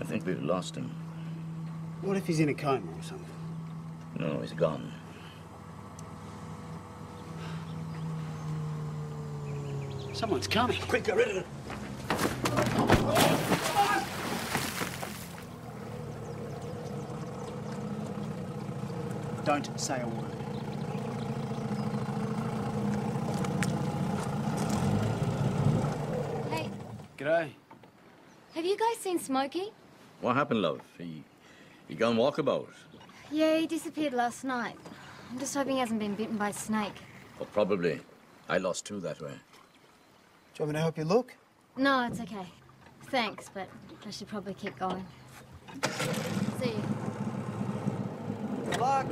I think we've lost him. What if he's in a coma or something? No, he's gone. Someone's coming. Quick, get rid of it. Don't say a word. Hey, G'day. have you guys seen Smokey? What happened, love? He he gone walkabout. Yeah, he disappeared last night. I'm just hoping he hasn't been bitten by a snake. Well, probably. I lost two that way. Do you want me to help you look? No, it's okay. Thanks, but I should probably keep going. See you. Good luck.